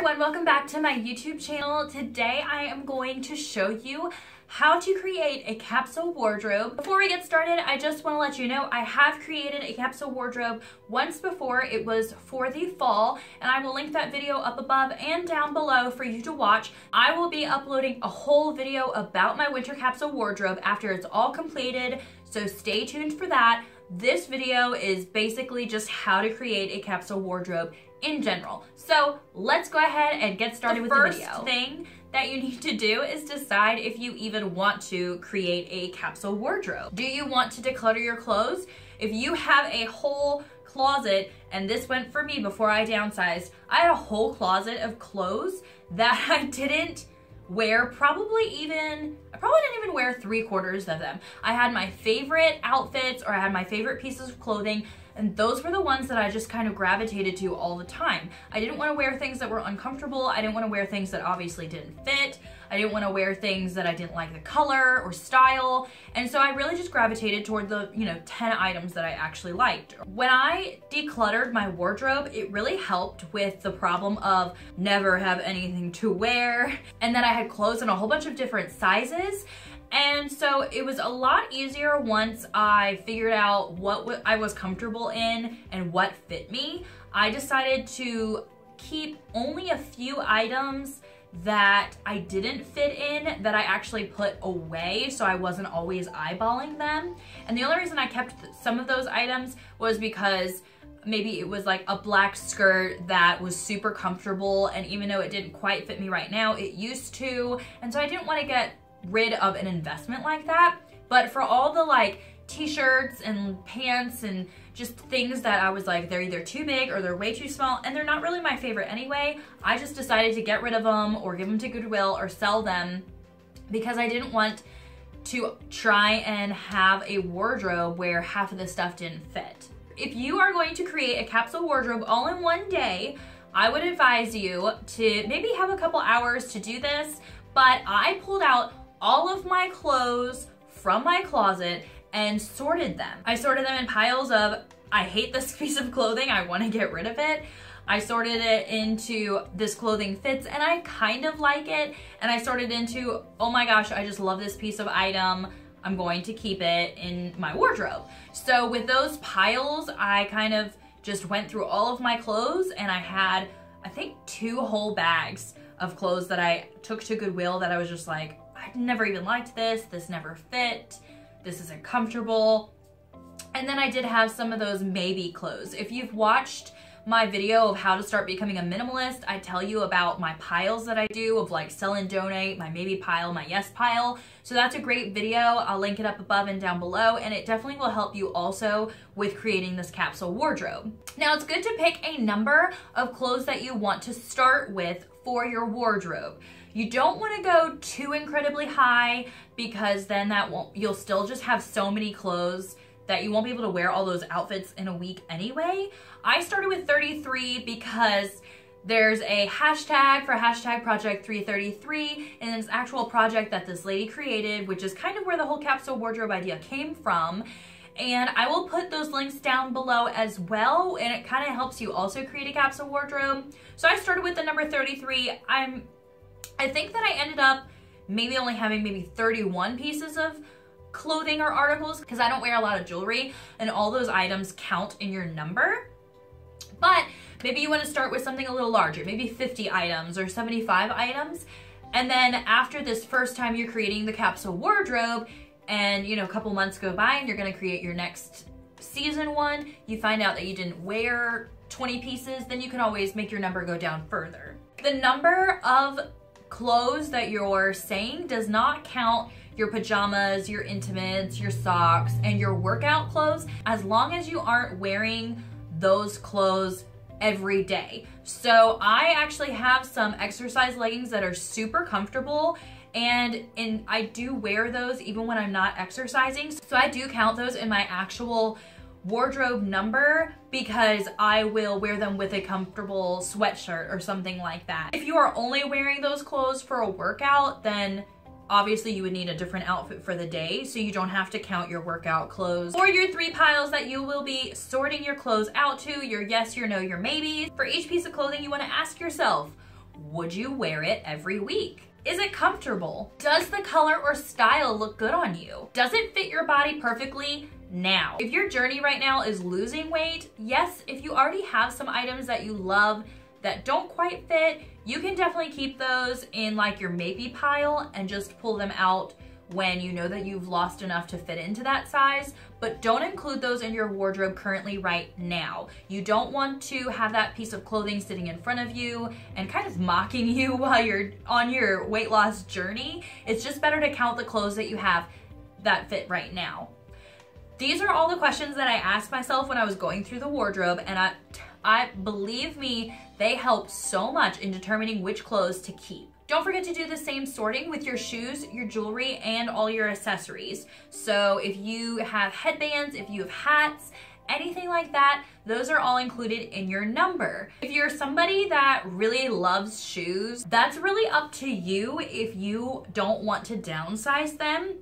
everyone, welcome back to my YouTube channel. Today I am going to show you how to create a capsule wardrobe. Before we get started, I just want to let you know I have created a capsule wardrobe once before. It was for the fall, and I will link that video up above and down below for you to watch. I will be uploading a whole video about my winter capsule wardrobe after it's all completed, so stay tuned for that. This video is basically just how to create a capsule wardrobe in general. So let's go ahead and get started the with the video. First thing that you need to do is decide if you even want to create a capsule wardrobe. Do you want to declutter your clothes? If you have a whole closet, and this went for me before I downsized, I had a whole closet of clothes that I didn't wear probably even, I probably didn't even wear three quarters of them. I had my favorite outfits or I had my favorite pieces of clothing and those were the ones that I just kind of gravitated to all the time. I didn't want to wear things that were uncomfortable. I didn't want to wear things that obviously didn't fit. I didn't want to wear things that I didn't like the color or style. And so I really just gravitated toward the, you know, 10 items that I actually liked. When I decluttered my wardrobe, it really helped with the problem of never have anything to wear. And then I had clothes in a whole bunch of different sizes. And so it was a lot easier once I figured out what I was comfortable in and what fit me. I decided to keep only a few items that I didn't fit in that I actually put away so I wasn't always eyeballing them. And the only reason I kept some of those items was because maybe it was like a black skirt that was super comfortable and even though it didn't quite fit me right now, it used to. And so I didn't want to get rid of an investment like that. But for all the like t-shirts and pants and just things that I was like, they're either too big or they're way too small and they're not really my favorite anyway. I just decided to get rid of them or give them to Goodwill or sell them because I didn't want to try and have a wardrobe where half of the stuff didn't fit. If you are going to create a capsule wardrobe all in one day, I would advise you to maybe have a couple hours to do this, but I pulled out all of my clothes from my closet and sorted them. I sorted them in piles of, I hate this piece of clothing, I wanna get rid of it. I sorted it into this clothing fits and I kind of like it. And I sorted into, oh my gosh, I just love this piece of item. I'm going to keep it in my wardrobe. So with those piles, I kind of just went through all of my clothes and I had, I think two whole bags of clothes that I took to Goodwill that I was just like, Never even liked this, this never fit, this isn't comfortable. And then I did have some of those maybe clothes. If you've watched my video of how to start becoming a minimalist, I tell you about my piles that I do of like sell and donate, my maybe pile, my yes pile. So that's a great video. I'll link it up above and down below and it definitely will help you also with creating this capsule wardrobe. Now it's good to pick a number of clothes that you want to start with for your wardrobe. You don't want to go too incredibly high because then that won't, you'll still just have so many clothes that you won't be able to wear all those outfits in a week anyway. I started with 33 because there's a hashtag for hashtag project 333 and it's actual project that this lady created, which is kind of where the whole capsule wardrobe idea came from. And I will put those links down below as well. And it kind of helps you also create a capsule wardrobe. So I started with the number 33. I'm I think that I ended up maybe only having maybe 31 pieces of clothing or articles because I don't wear a lot of jewelry and all those items count in your number. But maybe you want to start with something a little larger, maybe 50 items or 75 items. And then after this first time you're creating the capsule wardrobe and you know a couple months go by and you're going to create your next season one, you find out that you didn't wear 20 pieces, then you can always make your number go down further. The number of clothes that you're saying does not count your pajamas, your intimates, your socks, and your workout clothes as long as you aren't wearing those clothes every day. So I actually have some exercise leggings that are super comfortable and and I do wear those even when I'm not exercising. So I do count those in my actual wardrobe number because I will wear them with a comfortable sweatshirt or something like that. If you are only wearing those clothes for a workout, then obviously you would need a different outfit for the day so you don't have to count your workout clothes or your three piles that you will be sorting your clothes out to, your yes, your no, your maybe. For each piece of clothing, you wanna ask yourself, would you wear it every week? Is it comfortable? Does the color or style look good on you? Does it fit your body perfectly? Now, if your journey right now is losing weight, yes, if you already have some items that you love that don't quite fit, you can definitely keep those in like your maybe pile and just pull them out when you know that you've lost enough to fit into that size, but don't include those in your wardrobe currently right now. You don't want to have that piece of clothing sitting in front of you and kind of mocking you while you're on your weight loss journey. It's just better to count the clothes that you have that fit right now. These are all the questions that I asked myself when I was going through the wardrobe and I, I believe me, they help so much in determining which clothes to keep. Don't forget to do the same sorting with your shoes, your jewelry, and all your accessories. So if you have headbands, if you have hats, anything like that, those are all included in your number. If you're somebody that really loves shoes, that's really up to you if you don't want to downsize them.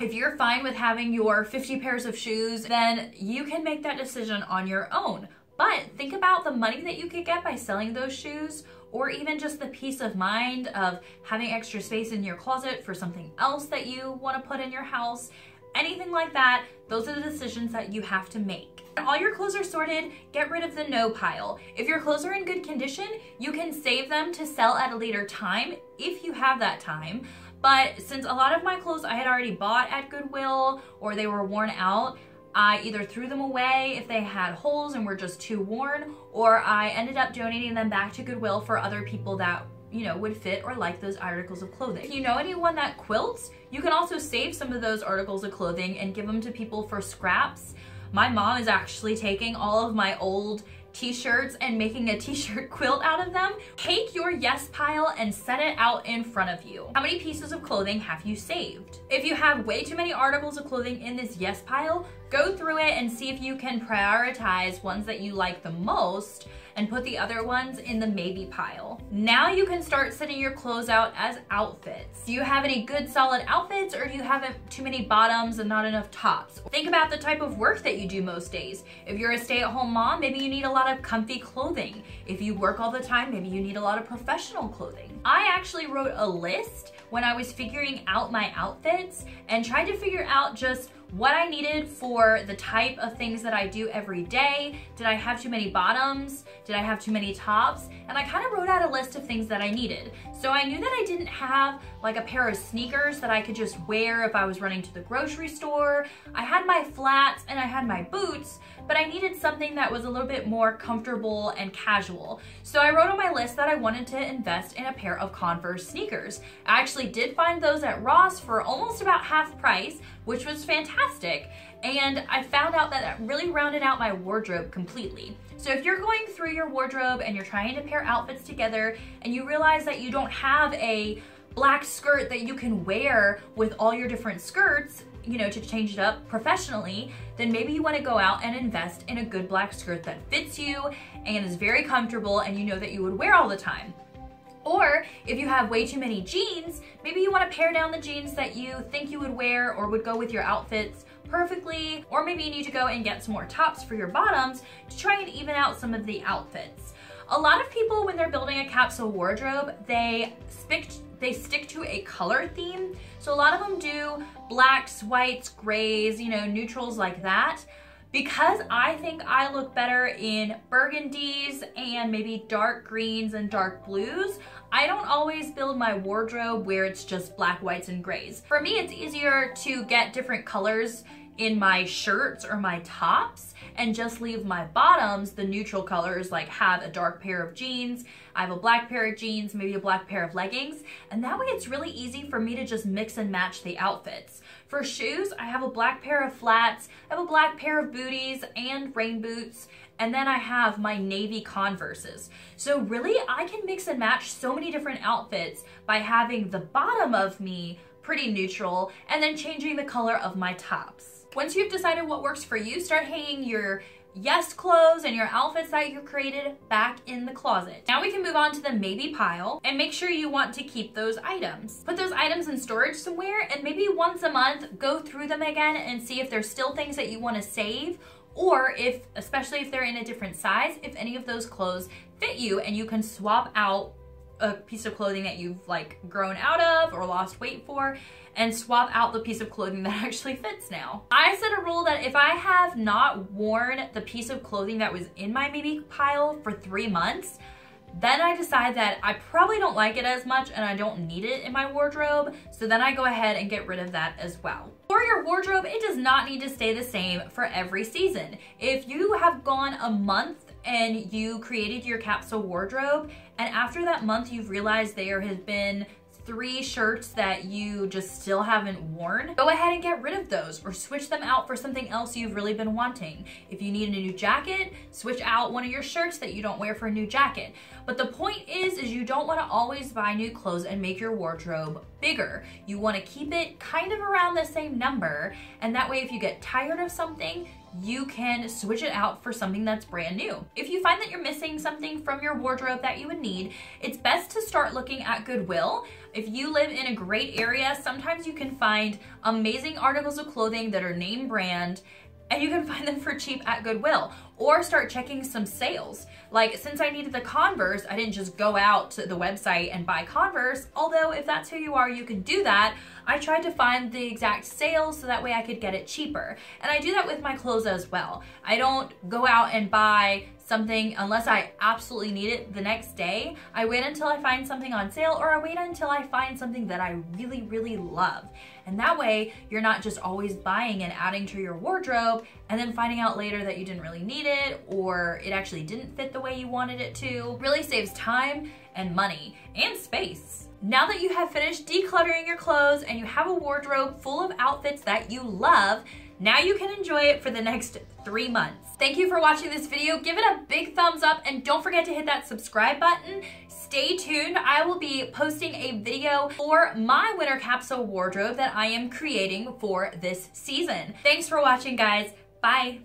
If you're fine with having your 50 pairs of shoes, then you can make that decision on your own. But think about the money that you could get by selling those shoes or even just the peace of mind of having extra space in your closet for something else that you want to put in your house. Anything like that, those are the decisions that you have to make. When all your clothes are sorted, get rid of the no pile. If your clothes are in good condition, you can save them to sell at a later time if you have that time. But since a lot of my clothes I had already bought at Goodwill or they were worn out, I either threw them away if they had holes and were just too worn, or I ended up donating them back to Goodwill for other people that you know, would fit or like those articles of clothing. If you know anyone that quilts, you can also save some of those articles of clothing and give them to people for scraps. My mom is actually taking all of my old t-shirts and making a t-shirt quilt out of them. Take your yes pile and set it out in front of you. How many pieces of clothing have you saved? If you have way too many articles of clothing in this yes pile, go through it and see if you can prioritize ones that you like the most and put the other ones in the maybe pile. Now you can start setting your clothes out as outfits. Do you have any good solid outfits or do you have too many bottoms and not enough tops? Think about the type of work that you do most days. If you're a stay-at-home mom, maybe you need a lot of comfy clothing. If you work all the time, maybe you need a lot of professional clothing. I actually wrote a list when I was figuring out my outfits and tried to figure out just what I needed for the type of things that I do every day. Did I have too many bottoms? Did I have too many tops? And I kind of wrote out a list of things that I needed. So I knew that I didn't have like a pair of sneakers that I could just wear if I was running to the grocery store. I had my flats and I had my boots, but I needed something that was a little bit more comfortable and casual. So I wrote on my list that I wanted to invest in a pair of Converse sneakers. I actually did find those at Ross for almost about half price, which was fantastic. And I found out that that really rounded out my wardrobe completely. So if you're going through your wardrobe and you're trying to pair outfits together and you realize that you don't have a black skirt that you can wear with all your different skirts, you know, to change it up professionally, then maybe you wanna go out and invest in a good black skirt that fits you and is very comfortable and you know that you would wear all the time. Or if you have way too many jeans, maybe you wanna pare down the jeans that you think you would wear or would go with your outfits perfectly, or maybe you need to go and get some more tops for your bottoms to try and even out some of the outfits. A lot of people, when they're building a capsule wardrobe, they stick, they stick to a color theme. So a lot of them do blacks, whites, grays, you know, neutrals like that. Because I think I look better in burgundies and maybe dark greens and dark blues, I don't always build my wardrobe where it's just black, whites, and grays. For me, it's easier to get different colors in my shirts or my tops and just leave my bottoms the neutral colors like have a dark pair of jeans I have a black pair of jeans maybe a black pair of leggings. And that way it's really easy for me to just mix and match the outfits. For shoes I have a black pair of flats I have a black pair of booties and rain boots and then I have my navy converses. So really I can mix and match so many different outfits by having the bottom of me pretty neutral and then changing the color of my tops once you've decided what works for you, start hanging your yes clothes and your outfits that you created back in the closet. Now we can move on to the maybe pile and make sure you want to keep those items. Put those items in storage somewhere and maybe once a month go through them again and see if there's still things that you want to save or if, especially if they're in a different size, if any of those clothes fit you and you can swap out a piece of clothing that you've like grown out of or lost weight for and swap out the piece of clothing that actually fits now. I set a rule that if I have not worn the piece of clothing that was in my maybe pile for three months, then I decide that I probably don't like it as much and I don't need it in my wardrobe. So then I go ahead and get rid of that as well. For your wardrobe, it does not need to stay the same for every season. If you have gone a month and you created your capsule wardrobe and after that month you've realized there has been three shirts that you just still haven't worn, go ahead and get rid of those or switch them out for something else you've really been wanting. If you need a new jacket, switch out one of your shirts that you don't wear for a new jacket. But the point is, is you don't wanna always buy new clothes and make your wardrobe bigger. You wanna keep it kind of around the same number. And that way, if you get tired of something, you can switch it out for something that's brand new. If you find that you're missing something from your wardrobe that you would need, it's best to start looking at Goodwill. If you live in a great area, sometimes you can find amazing articles of clothing that are name brand and you can find them for cheap at Goodwill or start checking some sales. Like since I needed the Converse, I didn't just go out to the website and buy Converse, although if that's who you are, you can do that. I tried to find the exact sales so that way I could get it cheaper. And I do that with my clothes as well. I don't go out and buy something unless I absolutely need it the next day. I wait until I find something on sale or I wait until I find something that I really, really love. And that way you're not just always buying and adding to your wardrobe and then finding out later that you didn't really need it or it actually didn't fit the way you wanted it to. Really saves time and money and space. Now that you have finished decluttering your clothes and you have a wardrobe full of outfits that you love, now you can enjoy it for the next three months. Thank you for watching this video. Give it a big thumbs up and don't forget to hit that subscribe button. Stay tuned. I will be posting a video for my winter capsule wardrobe that I am creating for this season. Thanks for watching guys. Bye.